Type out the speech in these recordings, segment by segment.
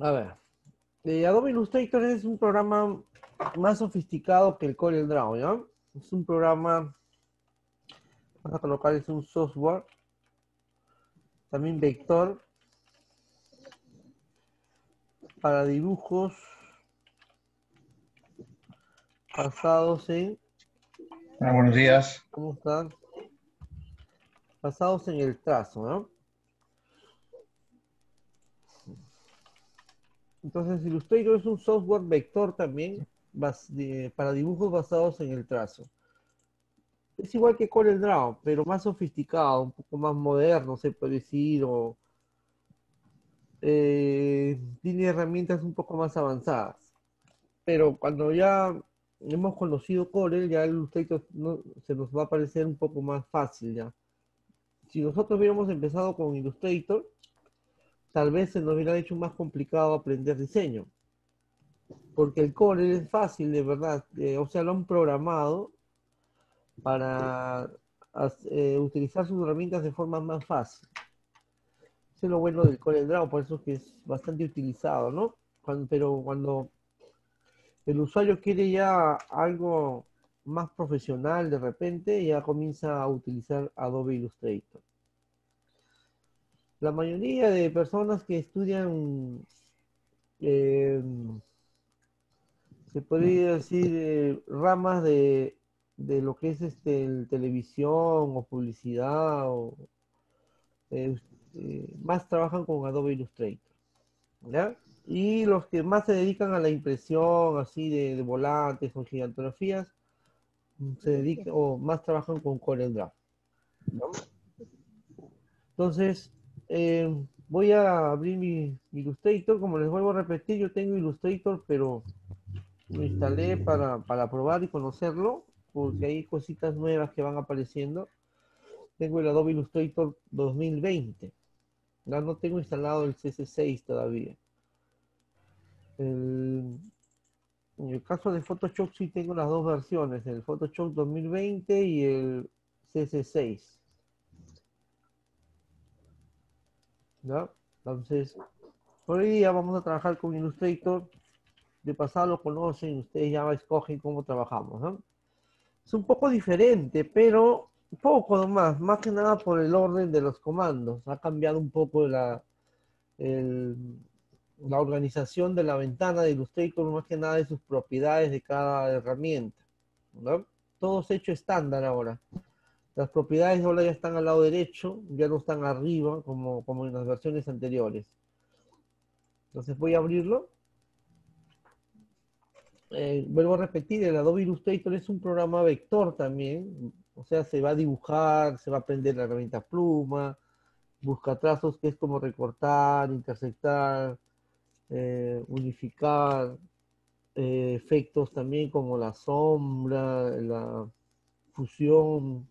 A ver. Eh, Adobe Illustrator es un programa más sofisticado que el CorelDRAW, ¿ya? Es un programa, vamos a colocar, es un software, también vector, para dibujos basados en... Ah, buenos días. ¿Cómo están? Basados en el trazo, ¿no? Entonces, Illustrator es un software vector también para dibujos basados en el trazo. Es igual que CorelDRAW, pero más sofisticado, un poco más moderno, se puede decir, o eh, tiene herramientas un poco más avanzadas. Pero cuando ya hemos conocido Corel, ya Illustrator se nos va a parecer un poco más fácil ya. Si nosotros hubiéramos empezado con Illustrator, tal vez se nos hubiera hecho más complicado aprender diseño. Porque el Corel es fácil, de verdad. Eh, o sea, lo han programado para eh, utilizar sus herramientas de forma más fácil. Eso es lo bueno del CorelDRAW, por eso es que es bastante utilizado, ¿no? pero cuando el usuario quiere ya algo más profesional de repente, ya comienza a utilizar Adobe Illustrator. La mayoría de personas que estudian, eh, se podría decir, eh, ramas de, lo que es este, televisión o publicidad, o, eh, más trabajan con Adobe Illustrator. Y los que más se dedican a la impresión así de, volantes o gigantografías, se dedican o más trabajan con CorelDRAW. Entonces, eh, voy a abrir mi, Illustrator. Como les vuelvo a repetir, yo tengo Illustrator, pero lo instalé para, para probar y conocerlo, porque hay cositas nuevas que van apareciendo. Tengo el Adobe Illustrator 2020. Ya no tengo instalado el CS6 todavía. en el caso de Photoshop sí tengo las dos versiones, el Photoshop 2020 y el CS6. ¿No? Entonces, hoy día vamos a trabajar con Illustrator. De pasado lo conocen, ustedes ya escogen cómo trabajamos, ¿no? Es un poco diferente, pero poco nomás, más que nada por el orden de los comandos. Ha cambiado un poco la, la organización de la ventana de Illustrator, más que nada de sus propiedades de cada herramienta. ¿no? Todo es hecho estándar ahora. Las propiedades ahora ya están al lado derecho, ya no están arriba como, como en las versiones anteriores. Entonces voy a abrirlo. Eh, vuelvo a repetir, el Adobe Illustrator es un programa vector también, o sea, se va a dibujar, se va a aprender la herramienta pluma, busca trazos que es como recortar, intersectar, eh, unificar, eh, efectos también como la sombra, la fusión,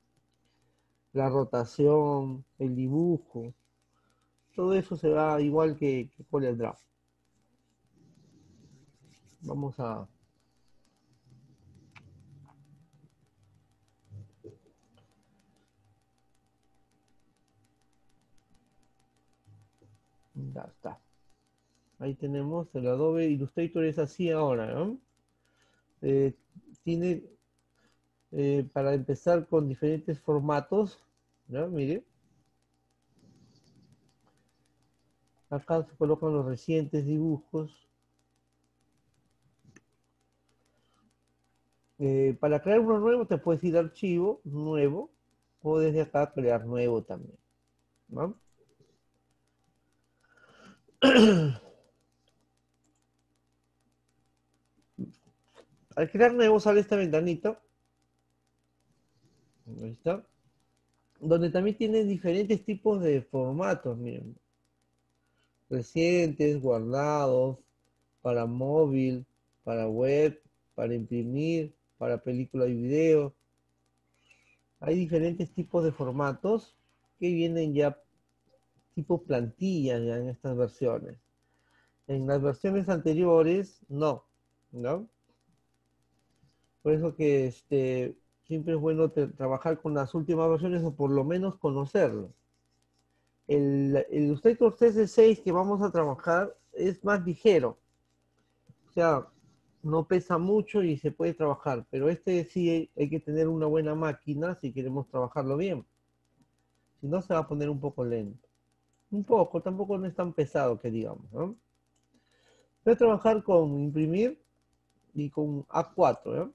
la rotación, el dibujo, todo eso se va igual que, con el draft. Vamos a... Ya está. Ahí tenemos el Adobe Illustrator, es así ahora, ¿no? Eh, tiene eh, para empezar con diferentes formatos. ¿no? Mire. Acá se colocan los recientes dibujos. Eh, para crear uno nuevo te puedes ir a archivo, nuevo, o desde acá crear nuevo también. ¿no? Al crear nuevo sale esta ventanita Donde también tiene diferentes tipos de formatos, miren. Recientes, guardados, para móvil, para web, para imprimir, para película y video. Hay diferentes tipos de formatos que vienen ya tipo plantillas ya en estas versiones. En las versiones anteriores, no, ¿no? Por eso que este, siempre es bueno trabajar con las últimas versiones o por lo menos conocerlo. El, Illustrator CS6 que vamos a trabajar es más ligero. O sea, no pesa mucho y se puede trabajar, pero este sí hay que tener una buena máquina si queremos trabajarlo bien. Si no, se va a poner un poco lento. Un poco, tampoco no es tan pesado que digamos. Voy a trabajar con imprimir y con A4.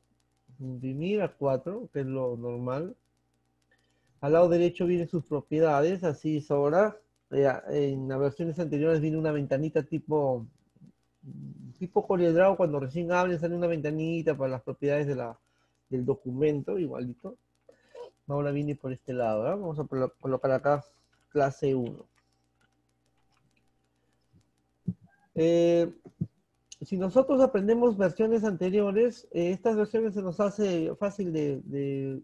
Imprimir A4, que es lo normal. Al lado derecho vienen sus propiedades, así ahora. En las versiones anteriores viene una ventanita tipo tipo CorelDRAW, cuando recién abren sale una ventanita para las propiedades de la, del documento, igualito. Ahora viene por este lado, vamos a colocar acá clase 1. Eh, si nosotros aprendemos versiones anteriores, eh, estas versiones se nos hace fácil de, de,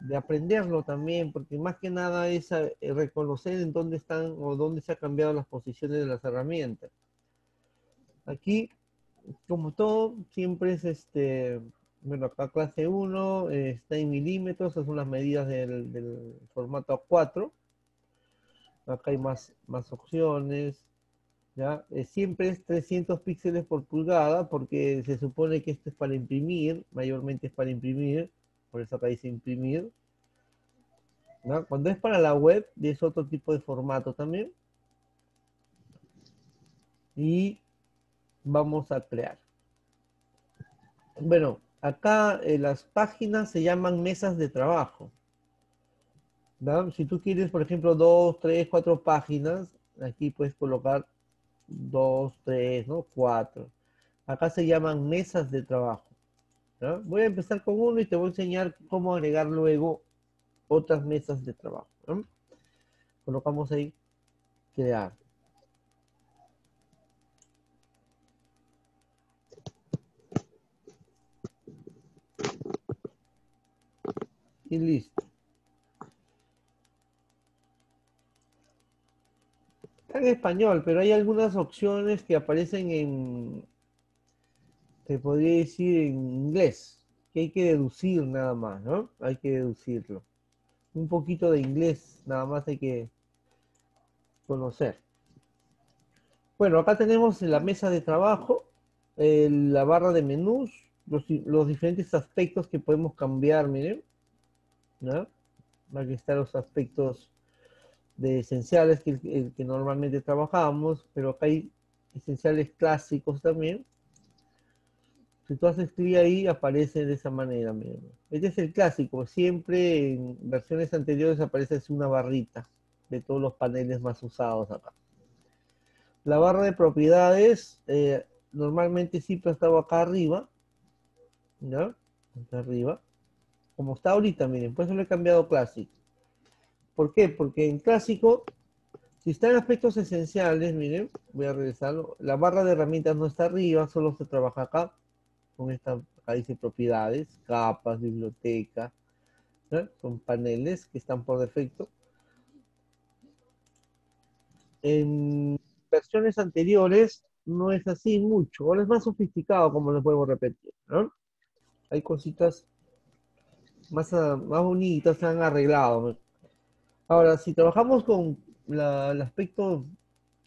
de, aprenderlo también, porque más que nada es eh, reconocer en dónde están o dónde se han cambiado las posiciones de las herramientas. Aquí, como todo, siempre es este, bueno, acá clase 1 está en milímetros, esas son las medidas del, formato A4. Acá hay más, más opciones. ¿Ya? Siempre es 300 píxeles por pulgada porque se supone que esto es para imprimir, mayormente es para imprimir, por eso acá dice imprimir. Cuando es para la web, es otro tipo de formato también. Y vamos a crear. Bueno, acá eh, las páginas se llaman mesas de trabajo. Si tú quieres, por ejemplo, dos, tres, cuatro páginas, aquí puedes colocar dos, tres, ¿no? Cuatro. Acá se llaman mesas de trabajo. Voy a empezar con uno y te voy a enseñar cómo agregar luego otras mesas de trabajo. Colocamos ahí, crear. y listo. Está en español, pero hay algunas opciones que aparecen en, te podría decir en inglés, que hay que deducir nada más, ¿no? Hay que deducirlo. Un poquito de inglés, nada más hay que conocer. Bueno, acá tenemos la mesa de trabajo, la barra de menús, los, los diferentes aspectos que podemos cambiar, miren. ¿no? Aquí están los aspectos de esenciales que, que normalmente trabajamos, pero acá hay esenciales clásicos también. Si tú haces clic ahí, aparece de esa manera. Este es el clásico. Siempre en versiones anteriores aparece una barrita de todos los paneles más usados acá. La barra de propiedades eh, normalmente siempre ha estado acá arriba. ¿Ya? Acá arriba como está ahorita, miren, por eso lo he cambiado clásico. ¿Por qué? Porque en clásico, si está en aspectos esenciales, miren, voy a regresarlo, la barra de herramientas no está arriba, solo se trabaja acá, con esta, acá propiedades, capas, biblioteca, son paneles que están por defecto. En versiones anteriores no es así mucho, ahora es más sofisticado, como les vuelvo a repetir, ¿no? Hay cositas más, más bonitas, se han arreglado. Ahora, si trabajamos con el aspecto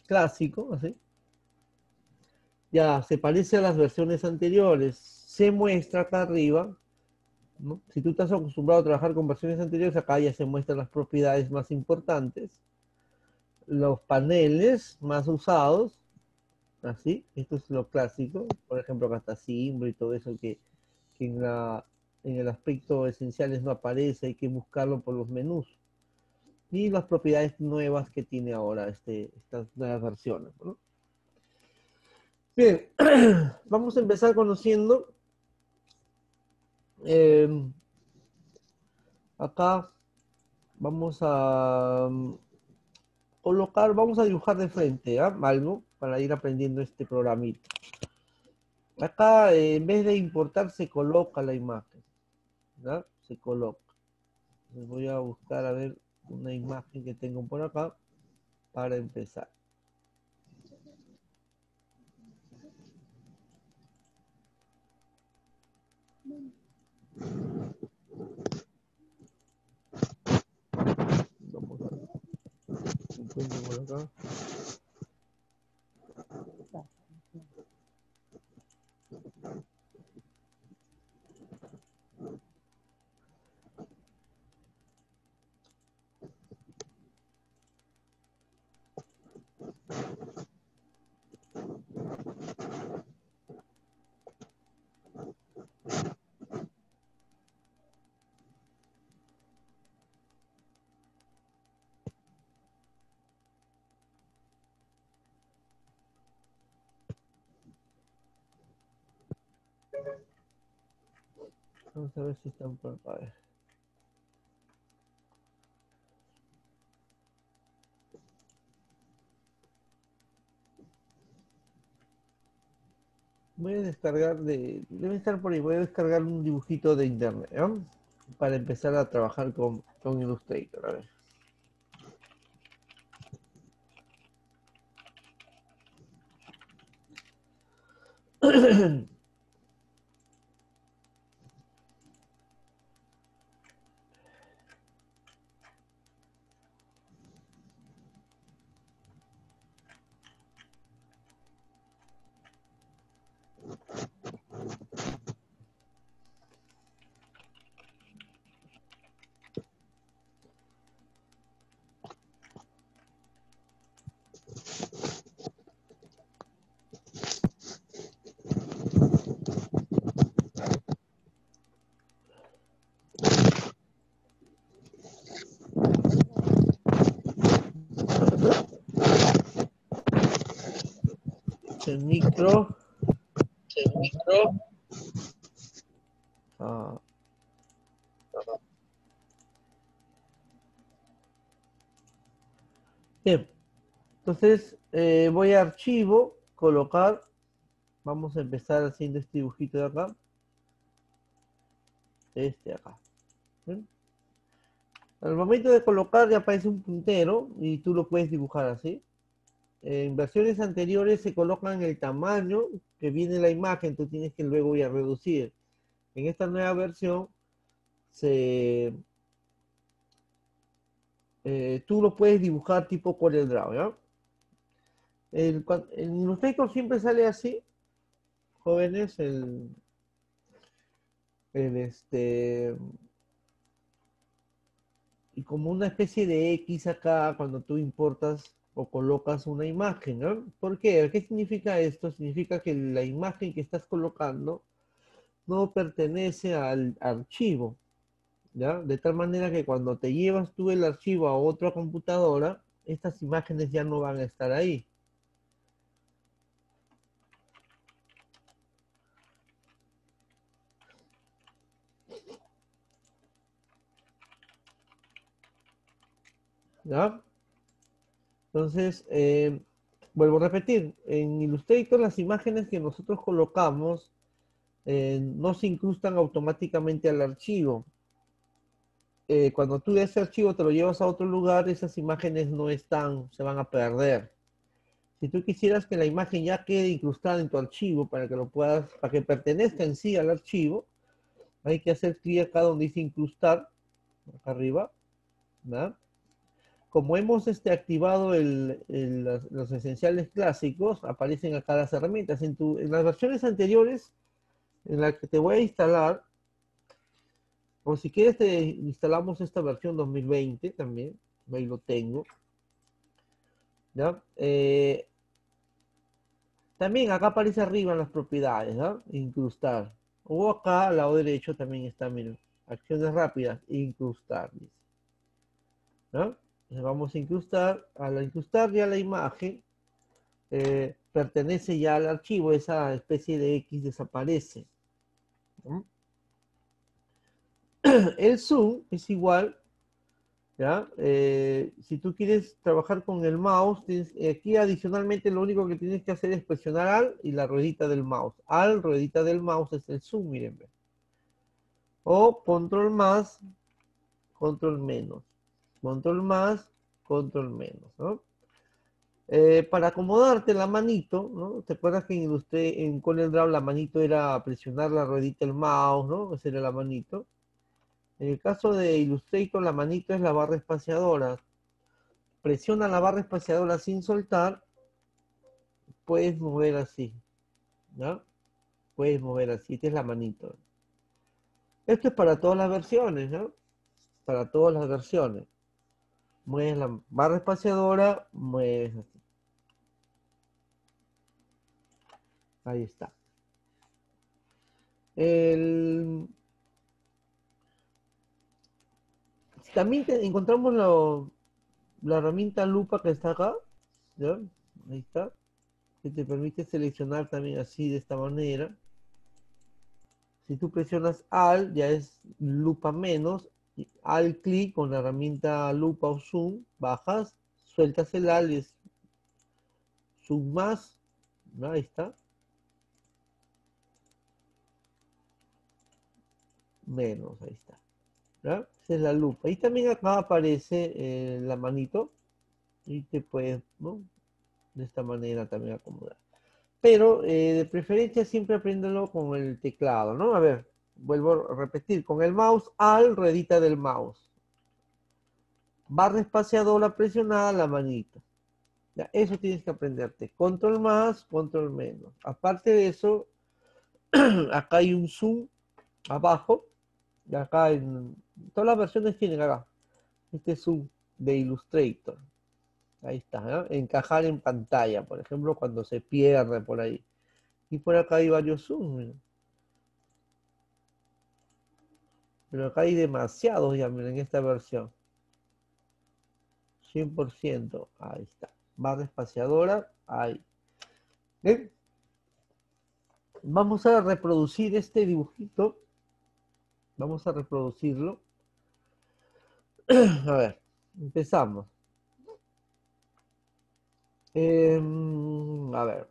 clásico, así, ya se parece a las versiones anteriores, se muestra acá arriba, Si tú estás acostumbrado a trabajar con versiones anteriores, acá ya se muestran las propiedades más importantes, los paneles más usados, así, esto es lo clásico, por ejemplo, acá está Simbro y todo eso que, en en el aspecto esenciales no aparece, hay que buscarlo por los menús. Y las propiedades nuevas que tiene ahora este, estas nuevas versiones. Bien, vamos a empezar conociendo. Em, acá vamos a mm, colocar, vamos a dibujar de frente ¿ah? algo para ir aprendiendo este programito. Acá, en vez de importar, se coloca la imagen se coloca. voy a buscar a ver una imagen que tengo por acá para empezar. Vamos a por acá. Vamos a ver si están por acá. Voy a descargar de. Debe estar por ahí. Voy a descargar un dibujito de internet. ¿no? Para empezar a trabajar con, con Illustrator. A ver. el micro. El micro. Ah. Bien, entonces eh, voy a archivo, colocar, vamos a empezar haciendo este dibujito de acá, este acá. Al momento de colocar ya aparece un puntero y tú lo puedes dibujar así. En versiones anteriores se colocan el tamaño que viene la imagen, tú tienes que luego ir a reducir. En esta nueva versión, se, eh, tú lo puedes dibujar tipo Corel Draw, ¿ya? El, en Illustrator siempre sale así, jóvenes, el, el este, y como una especie de X acá cuando tú importas o colocas una imagen, ¿no? ¿Por qué? ¿Qué significa esto? Significa que la imagen que estás colocando no pertenece al archivo, ¿ya? De tal manera que cuando te llevas tú el archivo a otra computadora, estas imágenes ya no van a estar ahí. ¿Ya? Entonces, eh, vuelvo a repetir, en Illustrator las imágenes que nosotros colocamos eh, no se incrustan automáticamente al archivo. Eh, cuando tú ese archivo te lo llevas a otro lugar, esas imágenes no están, se van a perder. Si tú quisieras que la imagen ya quede incrustada en tu archivo para que lo puedas, para que pertenezca en sí al archivo, hay que hacer clic acá donde dice incrustar, acá arriba, ¿verdad? Como hemos este, activado los, esenciales clásicos, aparecen acá las herramientas. En, en las versiones anteriores, en la que te voy a instalar, o si quieres te instalamos esta versión 2020 también, ahí lo tengo. ¿Ya? Eh, también acá aparece arriba en las propiedades, ¿no? Incrustar. O acá al lado derecho también está, miren, acciones rápidas, incrustar. ¿No? vamos a incrustar, al incrustar ya la imagen, eh, pertenece ya al archivo, esa especie de X desaparece. El zoom es igual, ¿ya? Eh, si tú quieres trabajar con el mouse, aquí adicionalmente lo único que tienes que hacer es presionar al y la ruedita del mouse. Al, ruedita del mouse es el zoom, miren. O control más, control menos control más, control menos, ¿no? Eh, para acomodarte la manito, ¿no? ¿Te acuerdas que en, usted, en CorelDRAW la manito era presionar la ruedita del mouse, ¿no? Esa era la manito. En el caso de Illustrator, la manito es la barra espaciadora. Presiona la barra espaciadora sin soltar, puedes mover así, ¿no? Puedes mover así, esta es la manito. Esto es para todas las versiones, ¿no? Para todas las versiones mueves la barra espaciadora, mueves así. Ahí está. También encontramos la, herramienta lupa que está acá. Ahí está. Que te permite seleccionar también así de esta manera. Si tú presionas Alt, ya es lupa menos, Alt clic con la herramienta lupa o zoom, bajas, sueltas el es zoom más, ahí está. Menos, ahí está. Esa es la lupa. Y también acá aparece eh, la manito y te puedes, ¿no? De esta manera también acomodar. Pero eh, de preferencia siempre apréndelo con el teclado, ¿no? A ver, vuelvo a repetir. Con el mouse, al del mouse. Barra espaciadora presionada, la manita. Eso tienes que aprenderte. Control más, control menos. Aparte de eso, acá hay un zoom abajo. Y acá en todas las versiones tienen acá. Este zoom de Illustrator. Ahí está, encajar en pantalla, por ejemplo, cuando se pierde por ahí. Y por acá hay varios zooms. Pero acá hay demasiados ya, miren, en esta versión. 100%, ahí está. Barra espaciadora, ahí. ¿Ven? Vamos a reproducir este dibujito. Vamos a reproducirlo. a ver, empezamos. Em, a ver.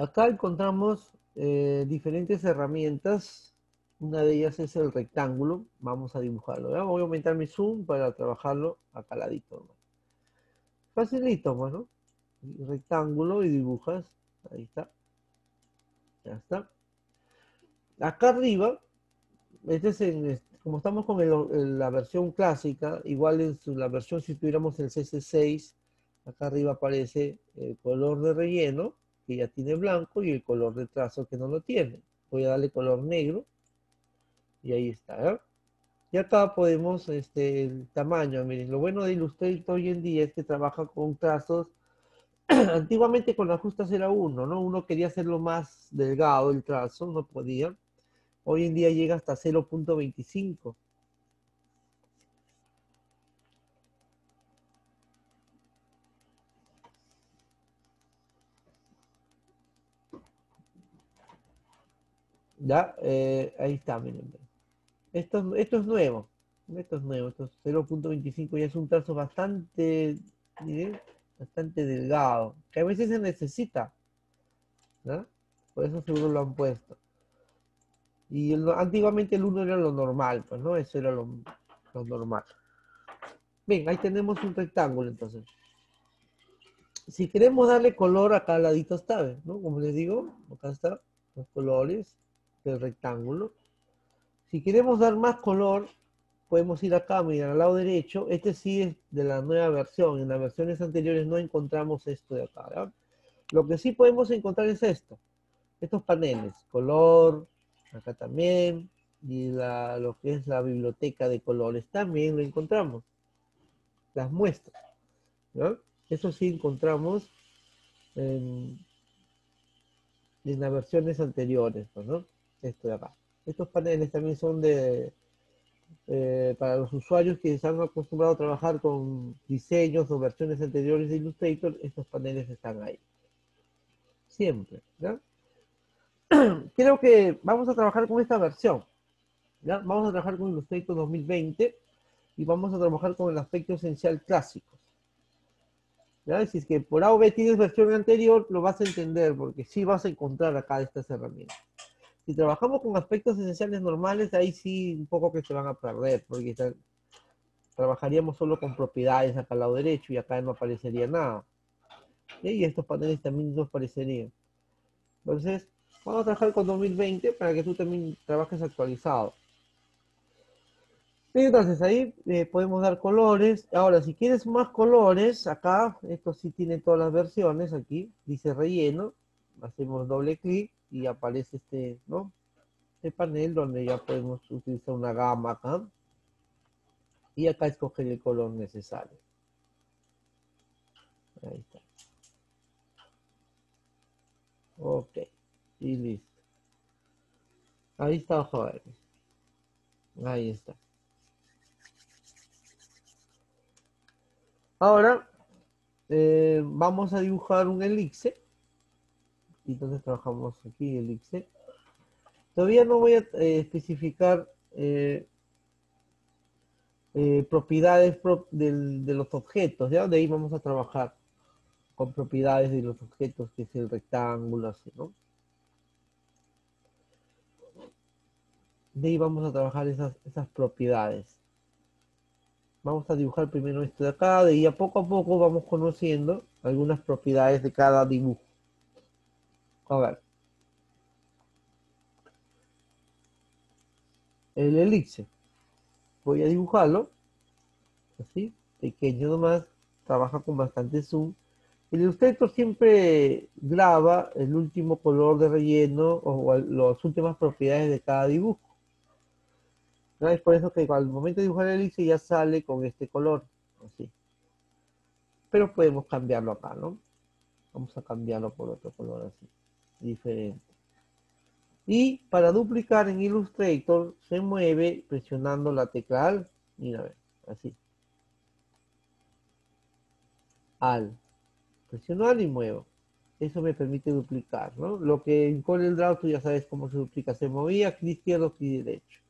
Acá encontramos eh, diferentes herramientas. Una de ellas es el rectángulo. Vamos a dibujarlo. Voy a aumentar mi zoom para trabajarlo acá ladito. Facilito, bueno. Rectángulo y dibujas. Ahí está. Ya está. Acá arriba, este es en, como estamos con la versión clásica, igual en la versión si tuviéramos el CC6, acá arriba aparece el color de relleno, que ya tiene blanco, y el color de trazo que no lo tiene. Voy a darle color negro, y ahí está. ¿eh? Y acá podemos, este, el tamaño, miren, lo bueno de Illustrator hoy en día es que trabaja con trazos, antiguamente con ajustes era uno, ¿no? Uno quería hacerlo más delgado el trazo, no podía Hoy en día llega hasta 0.25. Ya, eh, ahí está, miren. Esto, esto es nuevo. Esto es nuevo. Esto 0.25 ya es un trazo bastante, bastante delgado. Que a veces se necesita. ¿no? Por eso seguro lo han puesto. Y antiguamente el 1 era lo normal, pues, ¿no? Eso era lo, normal. Bien, ahí tenemos un rectángulo, entonces. Si queremos darle color, acá al ladito está, ¿no? Como les digo, acá están los colores del rectángulo. Si queremos dar más color, podemos ir acá, miren, al lado derecho. Este sí es de la nueva versión. En las versiones anteriores no encontramos esto de acá, ¿verdad? Lo que sí podemos encontrar es esto. Estos paneles, color, acá también, y la, lo que es la biblioteca de colores también lo encontramos. Las muestras, ¿no? Eso sí encontramos en, las versiones anteriores, ¿no? Esto de acá. Estos paneles también son de, eh, para los usuarios que se han acostumbrado a trabajar con diseños o versiones anteriores de Illustrator, estos paneles están ahí. Siempre, ¿no? creo que vamos a trabajar con esta versión. ¿ya? Vamos a trabajar con Illustrator 2020 y vamos a trabajar con el aspecto esencial clásico. ¿ya? Si es que por A o B tienes versión anterior, lo vas a entender porque sí vas a encontrar acá estas herramientas. Si trabajamos con aspectos esenciales normales, ahí sí un poco que se van a perder porque trabajaríamos solo con propiedades acá al lado derecho y acá no aparecería nada. Y estos paneles también no aparecerían. Entonces, Vamos a trabajar con 2020 para que tú también trabajes actualizado. entonces ahí eh, podemos dar colores. Ahora, si quieres más colores, acá, esto sí tiene todas las versiones, aquí dice relleno. Hacemos doble clic y aparece este, ¿no? Este panel donde ya podemos utilizar una gama acá. Y acá escoger el color necesario. Ahí está. Ok. Y listo. Ahí está, joder. Ahí está. Ahora vamos a dibujar un Entonces trabajamos aquí elixir. Todavía no voy a eh, especificar eh, eh, propiedades pro- del- de los objetos. De ahí vamos a trabajar con propiedades de los objetos, que es el rectángulo, así, ¿no? De ahí vamos a trabajar esas, esas propiedades. Vamos a dibujar primero esto de acá, de ahí a poco a poco vamos conociendo algunas propiedades de cada dibujo. Ver. El elipse. Voy a dibujarlo. Así, pequeño nomás. Trabaja con bastante zoom. El Illustrator siempre graba el último color de relleno o las últimas propiedades de cada dibujo. ¿No? Es por eso que al momento de dibujar el elipse ya sale con este color. Así. Pero podemos cambiarlo acá, ¿no? Vamos a cambiarlo por otro color así. Diferente. Y para duplicar en Illustrator se mueve presionando la tecla Alt. Mira, así. Alt. Presiono Alt y muevo. Eso me permite duplicar, ¿no? Lo que en CorelDRAW tú ya sabes cómo se duplica. Se movía clic izquierdo, clic derecho.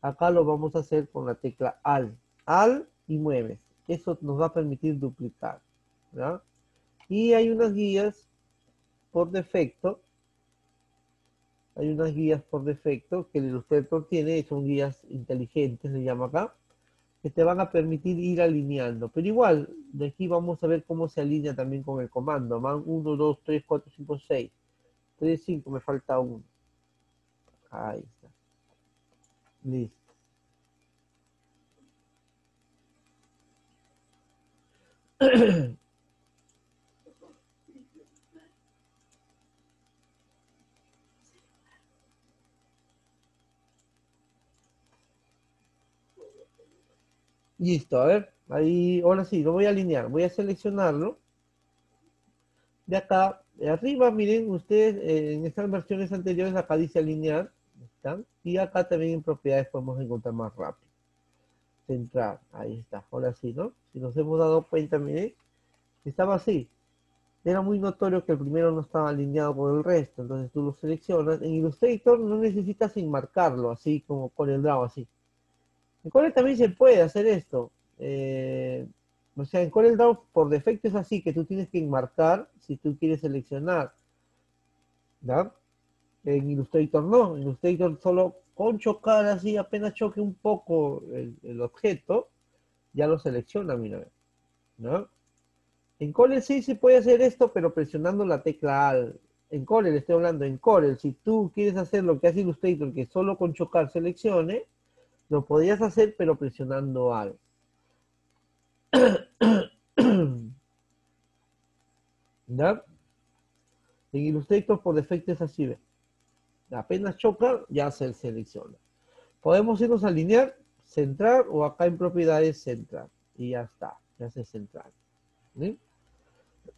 Acá lo vamos a hacer con la tecla Alt. Alt y mueves. Eso nos va a permitir duplicar. ¿ya? Y hay unas guías por defecto. Hay unas guías por defecto que el Illustrator tiene, son guías inteligentes, se llama acá, que te van a permitir ir alineando. Pero igual, de aquí vamos a ver cómo se alinea también con el comando. Van 1, 2, 3, 4, 5, 6. 3, 5, me falta uno. Ahí está. Listo. Listo, a ver, ahí, ahora sí, lo voy a alinear, voy a seleccionarlo. De acá, arriba, miren, ustedes eh, en estas versiones anteriores, acá dice alinear, ¿están? Y acá también en propiedades podemos encontrar más rápido. Centrar, ahí está, ahora sí, ¿no? Si nos hemos dado cuenta, miren, estaba así. Era muy notorio que el primero no estaba alineado con el resto, entonces tú lo seleccionas. En Illustrator no necesitas enmarcarlo, así como con el draw, así. En Corel también se puede hacer esto. Eh, o sea, en Corel Draw por defecto es así, que tú tienes que enmarcar si tú quieres seleccionar. ¿Ya? En Illustrator no. En Illustrator solo con chocar así, apenas choque un poco el, objeto, ya lo selecciona, mira. ¿No? En Corel sí se puede hacer esto, pero presionando la tecla Alt. En Corel, estoy hablando en Corel, si tú quieres hacer lo que hace Illustrator, que solo con chocar seleccione, lo podrías hacer, pero presionando Alt. ¿Ya? En Illustrator por defecto es así. Apenas choca, ya se selecciona. Podemos irnos a alinear, centrar o acá en propiedades centrar. Y ya está, ya se centrar. ¿sí?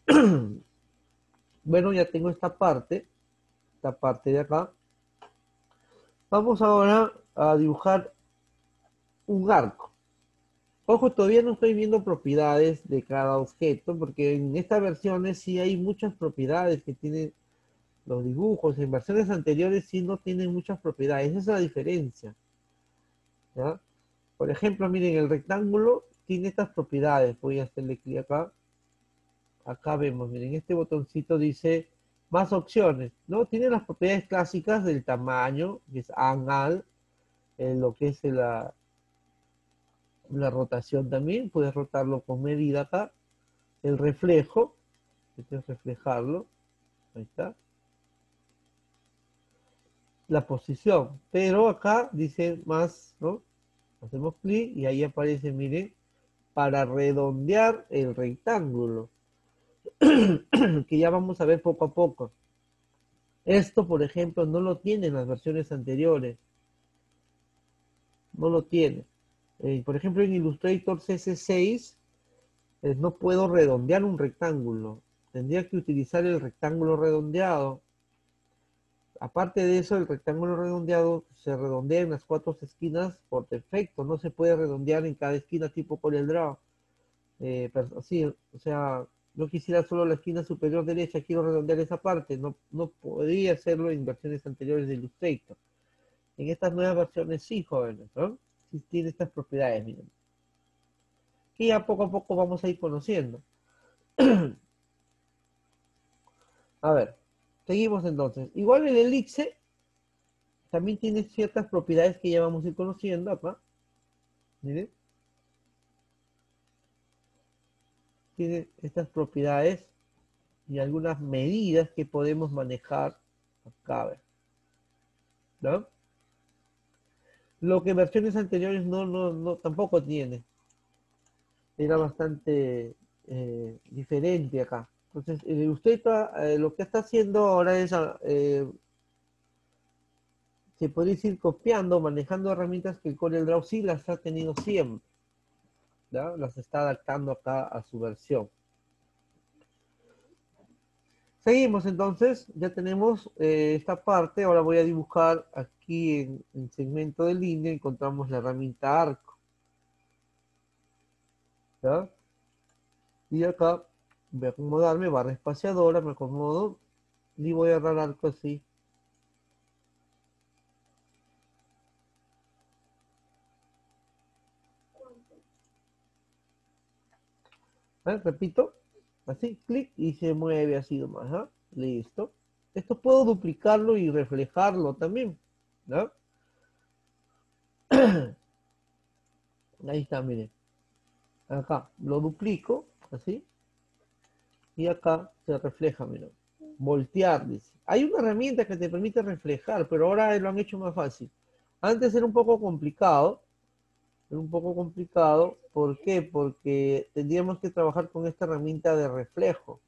Bueno, ya tengo esta parte, esta parte de acá. Vamos ahora a dibujar un arco. Ojo, todavía no estoy viendo propiedades de cada objeto, porque en estas versiones sí hay muchas propiedades que tienen los dibujos. En versiones anteriores sí no tienen muchas propiedades. Esa es la diferencia. Por ejemplo, miren, el rectángulo tiene estas propiedades. Voy a hacerle clic acá. Acá vemos, miren, este botoncito dice más opciones, ¿no? Tiene las propiedades clásicas del tamaño, que es anal, eh, lo que es la, la rotación también, puedes rotarlo con medida acá. El reflejo, este es reflejarlo, ahí está. La posición, pero acá dice más, ¿no? Hacemos clic y ahí aparece, miren, para redondear el rectángulo, que ya vamos a ver poco a poco. Esto, por ejemplo, no lo tiene en las versiones anteriores. No lo tiene. Eh, por ejemplo, en Illustrator CC6 eh, no puedo redondear un rectángulo. Tendría que utilizar el rectángulo redondeado. Aparte de eso, el rectángulo redondeado se redondea en las cuatro esquinas por defecto. No se puede redondear en cada esquina tipo CorelDRAW. Eh, pero, sí, o sea, yo quisiera solo la esquina superior derecha, quiero redondear esa parte, no, no podría hacerlo en versiones anteriores de Illustrator. En estas nuevas versiones sí, jóvenes, ¿no? Tiene estas propiedades, miren. Y ya poco a poco vamos a ir conociendo. a ver, seguimos entonces. Igual el Elixir también tiene ciertas propiedades que ya vamos a ir conociendo acá. Miren. Tiene estas propiedades y algunas medidas que podemos manejar acá. A. ¿No? Lo que versiones anteriores no, no, no tampoco tiene. Era bastante eh, diferente acá. Entonces, el Illustrator eh, lo que está haciendo ahora es, eh, se puede ir copiando, manejando herramientas que CorelDRAW sí las ha tenido siempre. Las está adaptando acá a su versión. Seguimos entonces, ya tenemos esta parte, ahora voy a dibujar aquí en el segmento de línea, encontramos la herramienta arco. ¿Ya? Y acá voy a acomodarme, barra espaciadora, me acomodo y voy a agarrar arco así. ¿Eh? Repito, así, clic y se mueve así nomás, ¿ah? Listo. Esto puedo duplicarlo y reflejarlo también, ¿no? Ahí está, miren. Acá lo duplico, así. Y acá se refleja, miren. Voltear, dice. Hay una herramienta que te permite reflejar, pero ahora lo han hecho más fácil. Antes era un poco complicado. Era un poco complicado. ¿Por qué? Porque tendríamos que trabajar con esta herramienta de reflejo.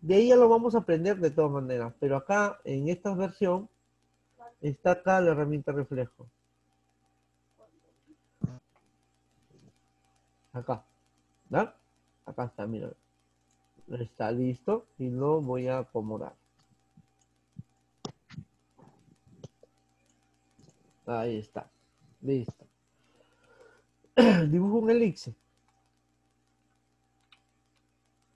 De ahí ya lo vamos a aprender de todas maneras. Pero acá, en esta versión, está acá la herramienta reflejo. Acá. ¿verdad? Acá está, mira. Está listo y lo voy a acomodar. Ahí está. Listo. Dibujo un elixir.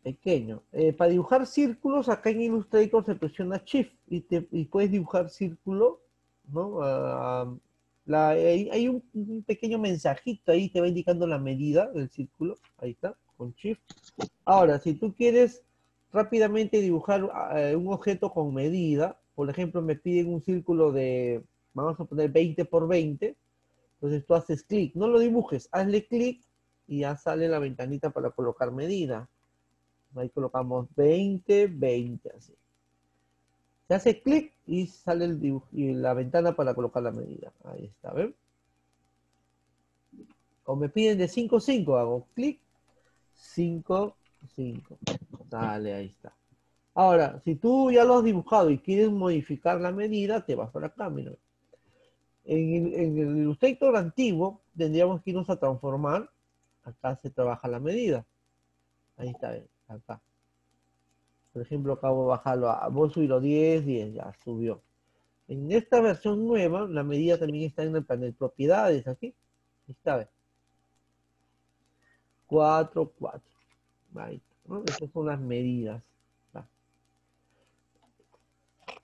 Pequeño. Eh, para dibujar círculos, acá en Illustrator se presiona Shift y, te, y puedes dibujar círculo, ¿no? Ah, la, hay, hay un, pequeño mensajito ahí, te va indicando la medida del círculo. Ahí está, con Shift. Ahora, si tú quieres rápidamente dibujar uh, un objeto con medida, por ejemplo, me piden un círculo de, vamos a poner 20 por 20, entonces tú haces clic, no lo dibujes, hazle clic y ya sale la ventanita para colocar medida. Ahí colocamos 20, 20, así. Se hace clic y sale la ventana para colocar la medida. Ahí está, ¿ven? O me piden de 5, 5, hago clic, 5, 5. Sale, ahí está. Ahora, si tú ya lo has dibujado y quieres modificar la medida, te vas para acá, mira. En el, en antiguo, tendríamos que irnos a transformar. Acá se trabaja la medida. Ahí está, acá. Por ejemplo, acabo de bajarlo a, voy a subirlo 10, 10, ya subió. En esta versión nueva, la medida también está en el panel propiedades, aquí. Está, ¿ves? 4, 4. Ahí, ¿no? Estas son las medidas.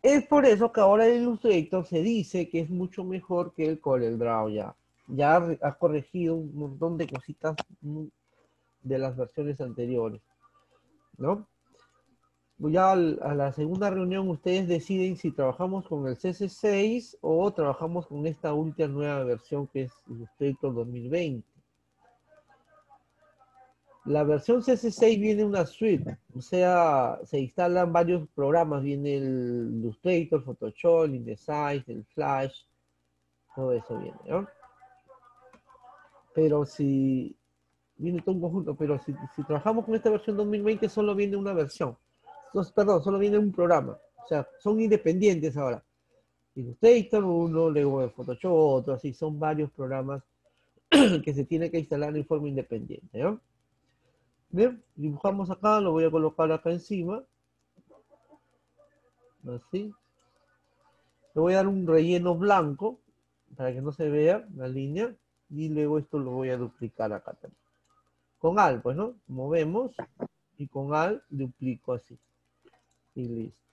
Es por eso que ahora el Illustrator se dice que es mucho mejor que el CorelDRAW ya. Ya ha corregido un montón de cositas de las versiones anteriores. ¿No? Ya a la segunda reunión ustedes deciden si trabajamos con el CC6 o trabajamos con esta última nueva versión que es Illustrator 2020. La versión CC6 viene una suite, o sea, se instalan varios programas, viene el Illustrator, Photoshop, InDesign, el Flash, todo eso viene. Pero si, viene todo un conjunto, pero si trabajamos con esta versión 2020 solo viene una versión. Entonces, perdón, solo viene un programa. O sea, son independientes ahora. Illustrator uno, luego Photoshop otro, así son varios programas que se tienen que instalar en forma independiente. ¿no? Bien, dibujamos acá, lo voy a colocar acá encima. Así. Le voy a dar un relleno blanco para que no se vea la línea. Y luego esto lo voy a duplicar acá también. con al, pues, ¿no? Movemos y con al duplico así. Y listo.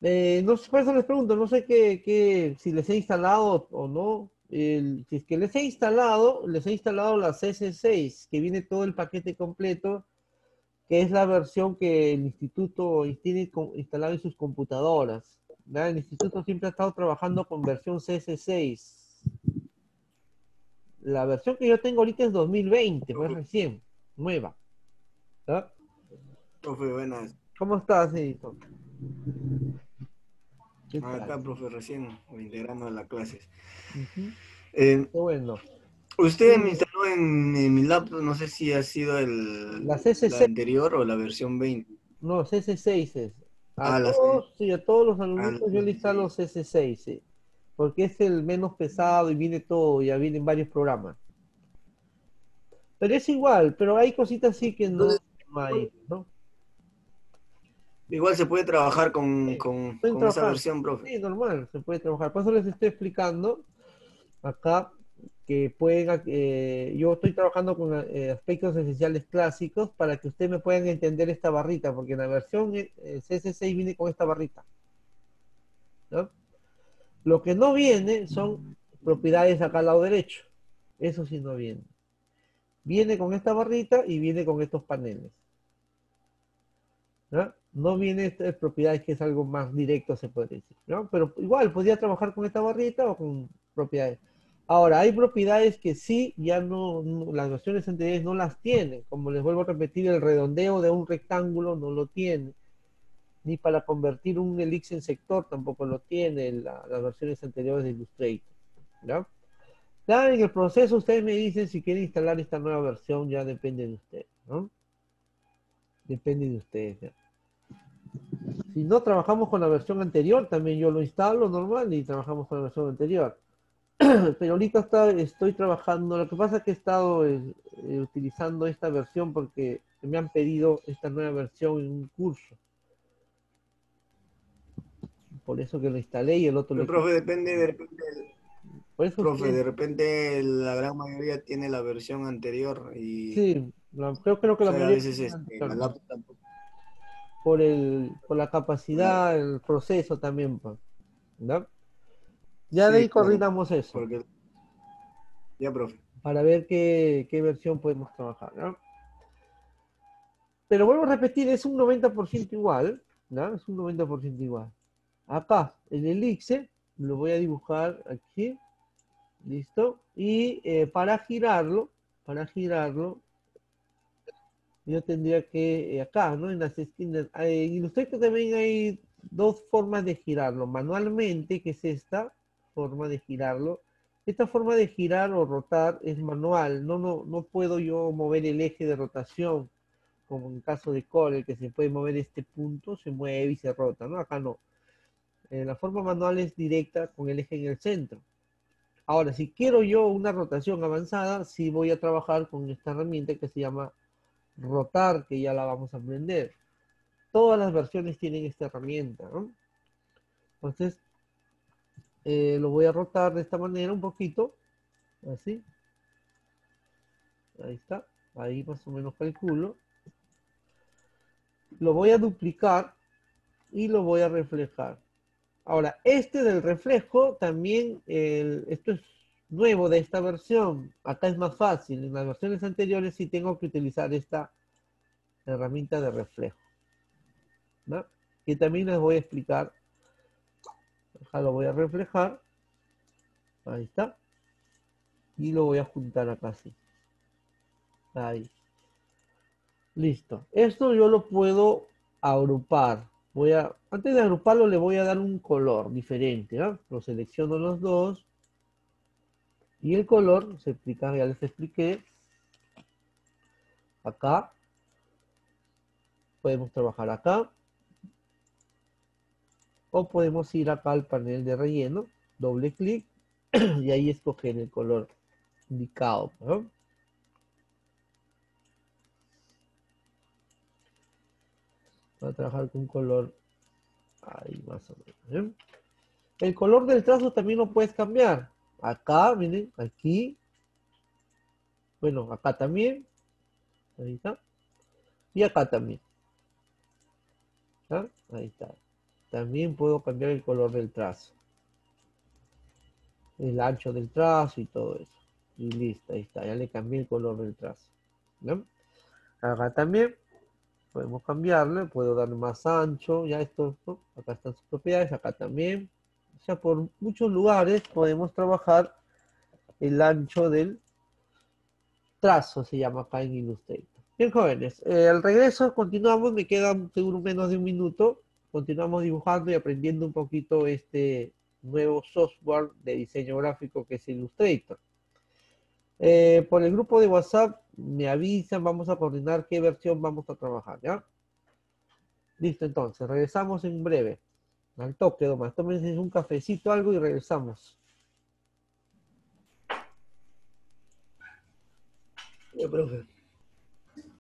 Eh, no sé, por eso les pregunto, no sé qué, si les he instalado o no. El- si es que les he instalado, les he instalado la CS6, que viene todo el paquete completo, que es la versión que el instituto tiene instalado en sus computadoras. El instituto siempre ha estado trabajando con versión CS6. La versión que yo tengo ahorita es 2020, pues recién, nueva. ¿ya? Profe, buenas. ¿Cómo estás, Edito? ¿Qué tal? Acá, profe, recién integrando a las clases. Ujú. Eh, Qué bueno. usted me instaló en, en mi laptop, no sé si ha sido el, La CC6. la anterior o la versión 20. No, CS6 es. A Ah, la todos, sí, a todos los alumnos la yo le instalo CS6, sí. Porque es el menos pesado y viene todo, ya vienen varios programas. Pero es igual, pero hay cositas sí que no, no hay, ¿no? Igual se puede trabajar con, Sí, con, con esa trabajar. versión, profe. Sí, normal, se puede trabajar. Por eso les estoy explicando acá que pueden, eh, yo estoy trabajando con eh, aspectos esenciales clásicos para que ustedes me puedan entender esta barrita, porque en la versión eh, CS6 viene con esta barrita. ¿no? Lo que no viene son propiedades acá al lado derecho. Eso sí no viene. Viene con esta barrita y viene con estos paneles. ¿no? No viene estas propiedades que es algo más directo, se puede decir, ¿no? Pero igual, podría trabajar con esta barrita o con propiedades. Ahora, hay propiedades que sí, ya no, no- las versiones anteriores no las tienen. Como les vuelvo a repetir, el redondeo de un rectángulo no lo tiene. Ni para convertir un elix en sector tampoco lo tiene la- las versiones anteriores de Illustrator. ¿ya? En el proceso ustedes me dicen si quieren instalar esta nueva versión, ya depende de ustedes, ¿no? Depende de ustedes. Si no trabajamos con la versión anterior, también yo lo instalo normal y trabajamos con la versión anterior. Pero ahorita está, estoy trabajando, lo que pasa es que he estado eh, utilizando esta versión porque me han pedido esta nueva versión en un curso. Por eso que lo instalé y el otro Pero, lo profe, depende, de repente, Por eso profe, que- de repente la gran mayoría tiene la versión anterior y sí, la- creo, creo que o la sea, a mayoría veces tiene este, anterior, la laptop tampoco. por el por la capacidad, el proceso también, pues, ¿no? Ya de ahí coordinamos eso. Porque... Ya, profe. para ver qué, qué versión podemos trabajar, ¿no? Pero vuelvo a repetir, es un 90% igual, ¿no? Es un 90% igual. Acá, el elixir, lo voy a dibujar aquí, ¿listo? Y eh, para girarlo, para girarlo, yo tendría que, eh, acá, ¿no? En las esquinas, eh, en Illustrator también hay dos formas de girarlo, manualmente, que es esta forma de girarlo, esta forma de girar o rotar es manual, no, no, no puedo yo mover el eje de rotación, como en caso de Corel, que se puede mover este punto, se mueve y se rota, ¿no? Acá no. Eh, la forma manual es directa con el eje en el centro. Ahora, si quiero yo una rotación avanzada, sí voy a trabajar con esta herramienta que se llama rotar, que ya la vamos a aprender. Todas las versiones tienen esta herramienta, ¿no? Entonces, eh, lo voy a rotar de esta manera un poquito, así. Ahí está, ahí más o menos calculo. Lo voy a duplicar y lo voy a reflejar. Ahora, este del reflejo también, esto es nuevo de esta versión. Acá es más fácil. En las versiones anteriores sí tengo que utilizar esta herramienta de reflejo. ¿no? Que también les voy a explicar Acá lo voy a reflejar. Ahí está. Y lo voy a juntar acá así. Ahí. Listo. Esto yo lo puedo agrupar. Voy a, antes de agruparlo le voy a dar un color diferente. ¿no? Lo selecciono los dos. Y el color, se explica, ya les expliqué. Acá. Podemos trabajar acá. O podemos ir acá al panel de relleno, doble clic y ahí escoger el color indicado. ¿no? Voy a trabajar con color ahí más o menos. ¿eh? El color del trazo también lo puedes cambiar. Acá, miren, aquí. Bueno, acá también. Ahí está. Y acá también. Ahí está. También puedo cambiar el color del trazo. El ancho del trazo y todo eso. Y listo, ahí está. Ya le cambié el color del trazo. Acá también podemos cambiarle. Puedo darle más ancho. Ya esto, acá están sus propiedades. Acá también. O sea, por muchos lugares podemos trabajar el ancho del trazo, se llama acá en Illustrator. Bien, jóvenes, eh, al regreso continuamos, me quedan seguro menos de un minuto. Continuamos dibujando y aprendiendo un poquito este nuevo software de diseño gráfico que es Illustrator. Eh, por el grupo de WhatsApp me avisan, vamos a coordinar qué versión vamos a trabajar, ¿ya? Listo, entonces, regresamos en breve. Al toque, nomás. Tómense un cafecito, algo y regresamos. Ya, profe.